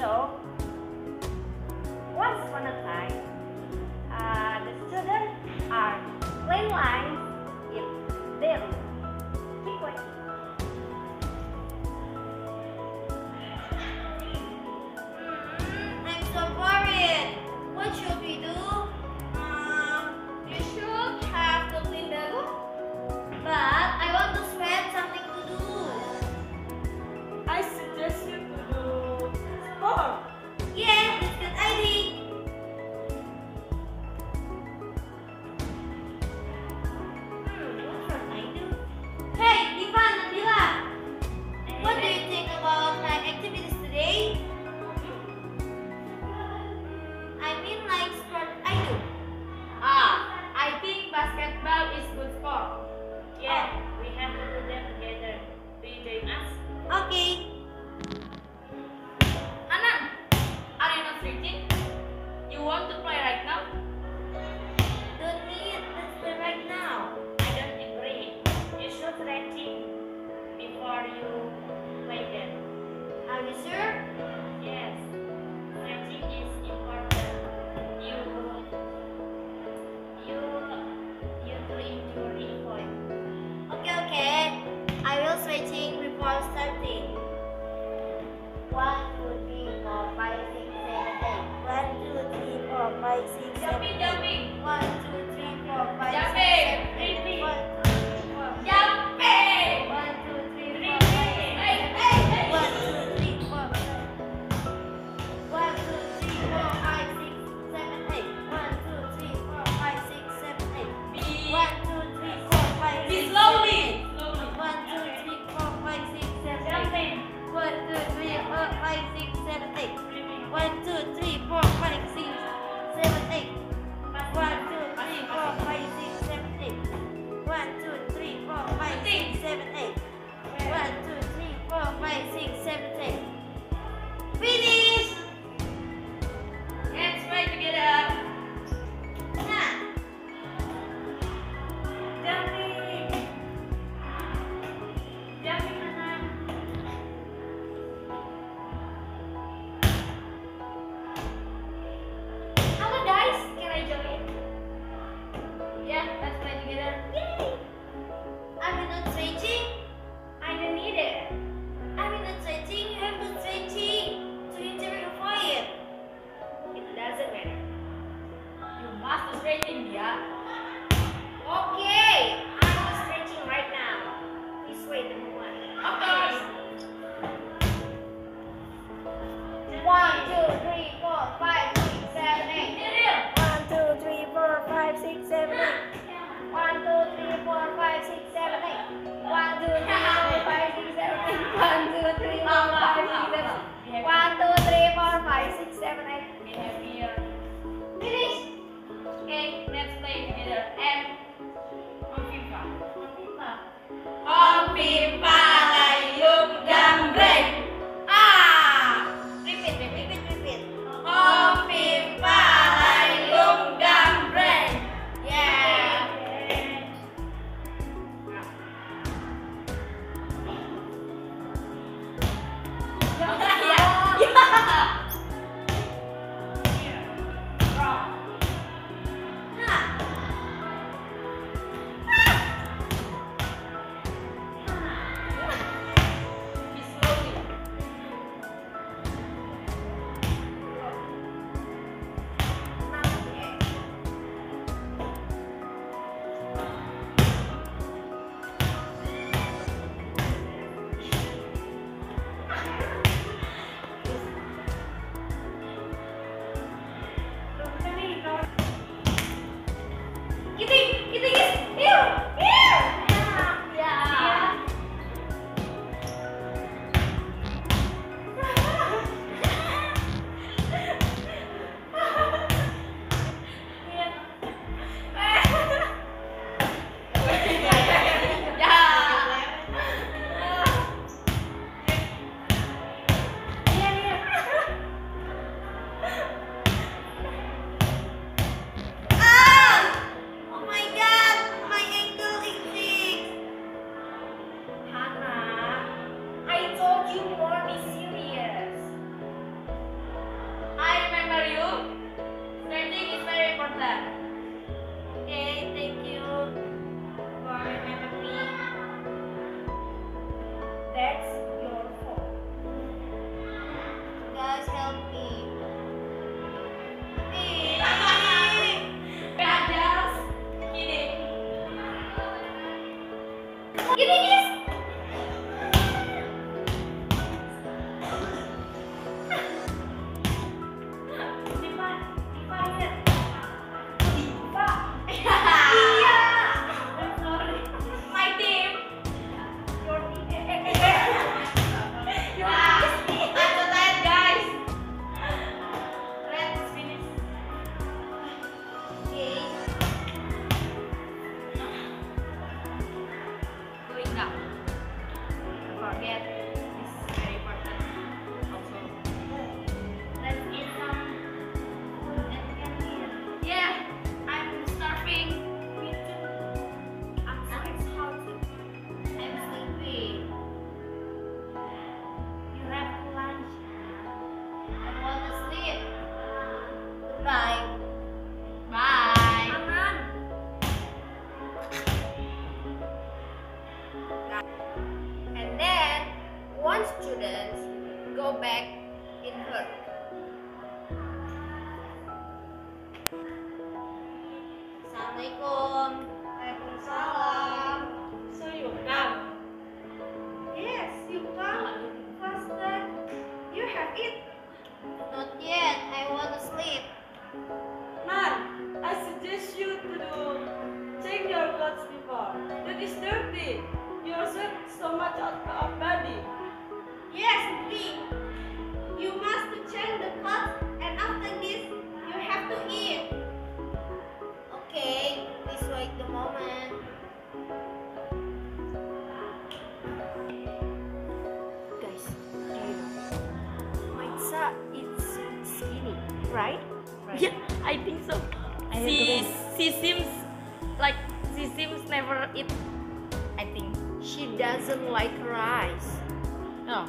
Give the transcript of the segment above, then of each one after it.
also straight India. Okay. 这左边 I think so. I She she seems like she seems never eat. I think. She doesn't like rice. Oh. No.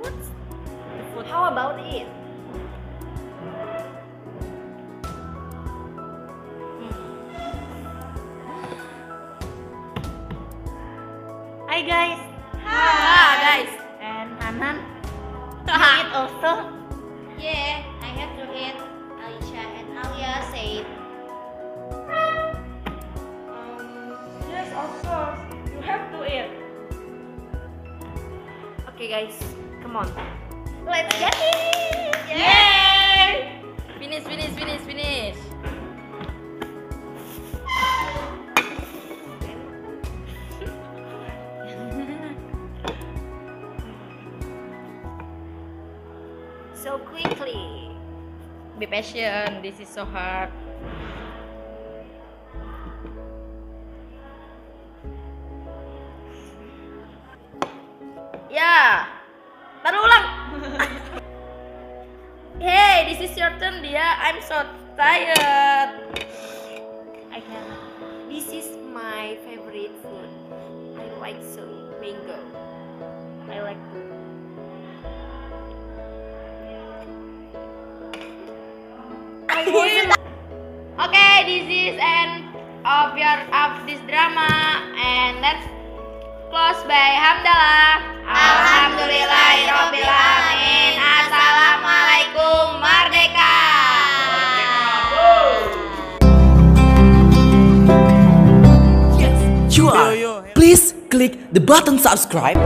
The food? How about it? Hmm. Hi guys. Hi. guys. And Hanan? Eat also? Yeah, okay, guys, come on. Let's get it! Yay! Finish, finish, finish, finish. So quickly. Be patient. This is so hard. Taruh ulang. hey, this is your turn, dia. I'm so tired. I can. This is my favorite food. I like so mango. I like I wasn't. Okay, this is end of your of this drama and let's close by hamdalah. Alhamdulillahirabbil alamin. Assalamualaikum merdeka. Yes, you are. Please click the button subscribe